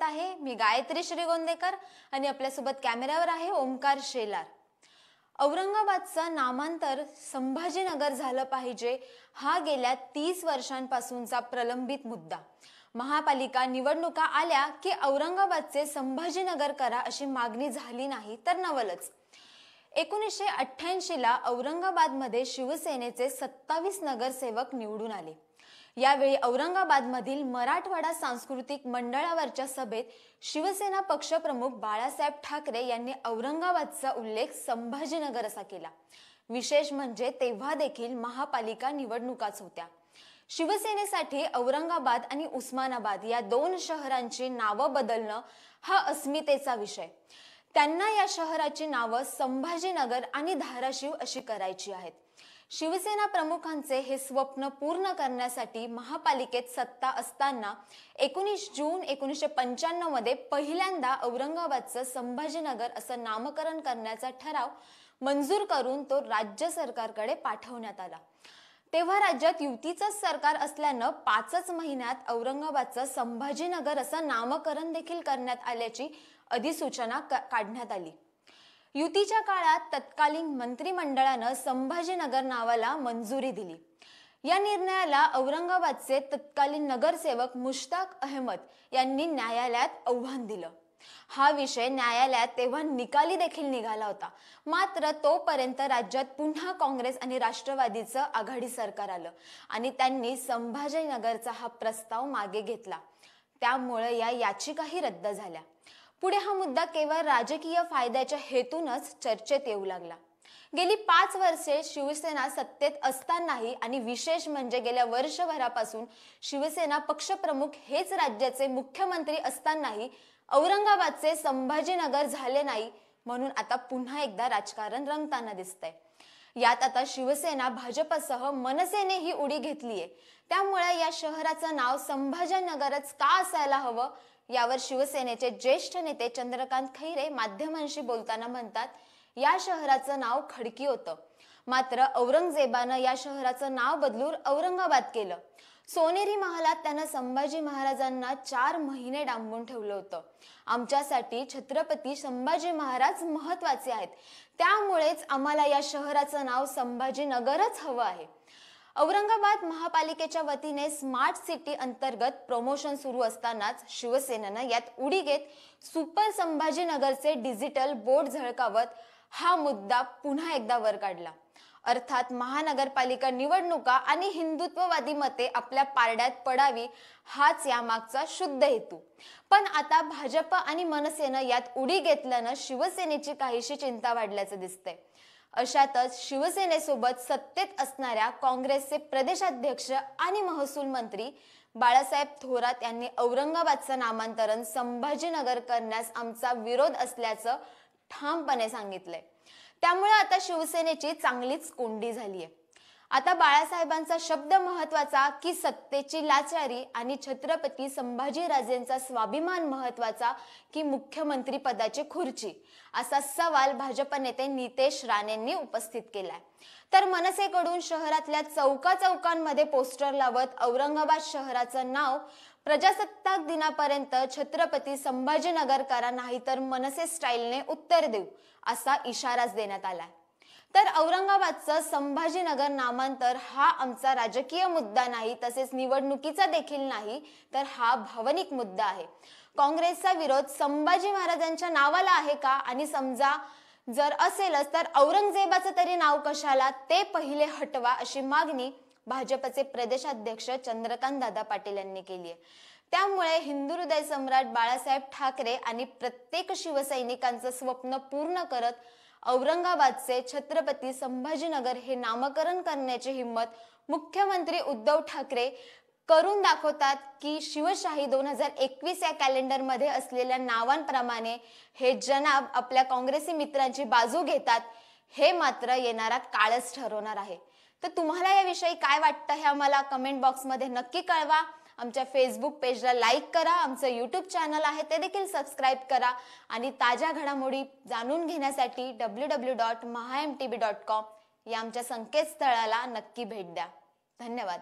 आहे. मी गायत्री श्रीगोंदेकर आणि आपल्यासोबत कॅमेऱ्यावर आहे ओमकार शेलार. औरंगाबादचं नामांतर संभाजीनगर झालं पाहिजे हा गेल्या तीस वर्षांपासूनचा प्रलंबित मुद्दा. महापालिका निवडणुका आल्या की औरंगाबादचे संभाजीनगर करा अशी मागणी झाली नाही तर नवलच. एकोणीसशे अठ्ठ्याऐंशी ला औरंगाबादमध्ये शिवसेनेचे सत्तावीस नगरसेवक निवडून आले. यावेळी औरंगाबादमधील मराठवाडा सांस्कृतिक मंडळावरच्या सभेत शिवसेना पक्षप्रमुख बाळासाहेब ठाकरे यांनी औरंगाबादचा उल्लेख संभाजीनगर असा केला. विशेष म्हणजे तेव्हा देखील महापालिका निवडणुकाच होत्या. शिवसेनेसाठी औरंगाबाद आणि उस्मानाबाद या दोन शहरांची नावं बदलणं हा अस्मितेचा विषय. त्यांना या शहराची नावं संभाजीनगर आणि धाराशिव अशी करायची आहेत. शिवसेना प्रमुखांचे हे स्वप्न पूर्ण करण्यासाठी महापालिकेत सत्ता असताना एकोणीस जून एकोणीसशे पंच्याण्णवमध्ये पहिल्यांदा औरंगाबादचं संभाजीनगर असं नामकरण करण्याचा ठराव मंजूर करून तो राज्य सरकारकडे पाठवण्यात आला. तेव्हा राज्यात युतीचंच सरकार असल्यानं पाचच महिन्यात औरंगाबादचं संभाजीनगर असं नामकरण देखील करण्यात आल्याची अधिसूचना काढण्यात आली. युतीच्या काळात तत्कालीन मंत्रिमंडळानं संभाजीनगर नावाला मंजुरी दिली. या निर्णयाला औरंगाबादचे तत्कालीन नगरसेवक मुश्ताक अहमद यांनी न्यायालयात आव्हान दिलं. हा विषय न्यायालयात तेव्हा निकाली देखील निघाला होता. मात्र तोपर्यंत राज्यात पुन्हा काँग्रेस आणि राष्ट्रवादीचं आघाडी सरकार आलं आणि त्यांनी संभाजीनगरचा हा प्रस्ताव मागे घेतला. त्यामुळे या याचिकाही रद्द झाल्या. पुढे हा मुद्दा केवळ राजकीय फायद्याच्या हेतूनच चर्चेत येऊ लागला. गेली पाच वर्षे शिवसेना सत्तेत असतानाही आणि विशेष म्हणजे गेल्या वर्षभरापासून शिवसेना पक्षप्रमुख हेच राज्याचे मुख्यमंत्री असतानाही औरंगाबादचे संभाजीनगर झाले नाही म्हणून आता पुन्हा एकदा राजकारण रंगताना दिसतंय. यात आता शिवसेना भाजपसह मनसेने उडी घेतलीये. त्यामुळे या शहराचं नाव संभाजीनगरच का असायला हवं? यावर शिवसेनेचे ज्येष्ठ नेते चंद्रकांत खैरे माध्यमांशी बोलताना म्हणतात या शहराचं नाव खडकी होतं. मात्र औरंगजेबानं या शहराचं नाव बदलून औरंगाबाद केलं. सोनेरी महालात त्यानं संभाजी महाराजांना चार महिने डांबून ठेवलं होतं. आमच्यासाठी छत्रपती संभाजी महाराज महत्त्वाचे आहेत. त्यामुळेच आम्हाला या शहराचं नाव संभाजीनगरच हवं आहे. औरंगाबाद महापालिकेच्या वतीने स्मार्ट सिटी अंतर्गत प्रमोशन सुरू असतानाच शिवसेनेनं यात उडी घेत सुपर संभाजीनगरचे डिजिटल बोर्ड झळकावत हा मुद्दा पुन्हा एकदा वर काढला. अर्थात महानगरपालिका निवडणुका आणि हिंदुत्ववादी मते आपल्या पारड्यात पडावी हाच यामागचा शुद्ध हेतू. पण आता भाजप आणि मनसेनं यात उडी घेतल्यानं शिवसेनेची काहीशी चिंता वाढल्याचं दिसतंय. अशातच शिवसेनेसोबत सत्तेत असणाऱ्या काँग्रेसचे प्रदेशाध्यक्ष आणि महसूल मंत्री बाळासाहेब थोरात यांनी औरंगाबादचं नामांतरण संभाजीनगर करण्यास आमचा विरोध असल्याचं ठामपणे सांगितलंय. त्यामुळे आता शिवसेनेची चांगलीच कोंडी झाली आहे आता बाळासाहेबांचा शब्द महत्त्वाचा की सत्तेची लाचारी आणि छत्रपती संभाजीराजेंचा स्वाभिमान महत्त्वाचा की मुख्यमंत्री पदाची खुर्ची? असा सवाल भाजप नेते नितेश राणेंनी उपस्थित केलाय. तर मनसेकडून शहरातल्या चौका चौकांमध्ये पोस्टर लावत औरंगाबाद शहराचं नाव प्रजासत्ताक दिनापर्यंत छत्रपती संभाजीनगर करा नाही तर मनसे स्टाईलने उत्तर देऊ असा इशाराच देण्यात आलाय. तर औरंगाबादचं संभाजीनगर नामांतर हा आमचा राजकीय मुद्दा नाही तसेच निवडणुकीचा देखील नाही तर हा भावनिक मुद्दा आहे. काँग्रेसचा विरोध संभाजी महाराजांच्या नावाला आहे का? आणि समजा जर असेलच तर औरंगजेबाचं तरी नाव कशाला? ते पहिले हटवा अशी मागणी भाजपचे प्रदेशाध्यक्ष चंद्रकांत दादा पाटील यांनी केली आहे. त्यामुळे हिंदू हृदय सम्राट बाळासाहेब ठाकरे आणि प्रत्येक शिवसैनिकांचं स्वप्न पूर्ण करत औरंगाबादचे छत्रपती संभाजीनगर हे नामकरण करण्याची हिंमत मुख्यमंत्री उद्धव ठाकरे करून दाखवतात की शिवशाही दोन हजार एकवीस या कॅलेंडरमध्ये असलेल्या नावांप्रमाणे हे जनाब आपल्या काँग्रेसी मित्रांची बाजू घेतात हे मात्र येणारा काळच ठरवणार आहे. तर तुम्हाला याविषयी काय वाटतं हे आम्हाला कमेंट बॉक्समध्ये नक्की कळवा. आमच्या फेसबुक पेजला लाईक करा. आमचं यूट्यूब चॅनल आहे ते देखील सबस्क्राईब करा. आणि ताज्या घडामोडी जाणून घेण्यासाठी W W dot Maha M T B dot com या आमच्या संकेतस्थळाला नक्की भेट द्या. धन्यवाद.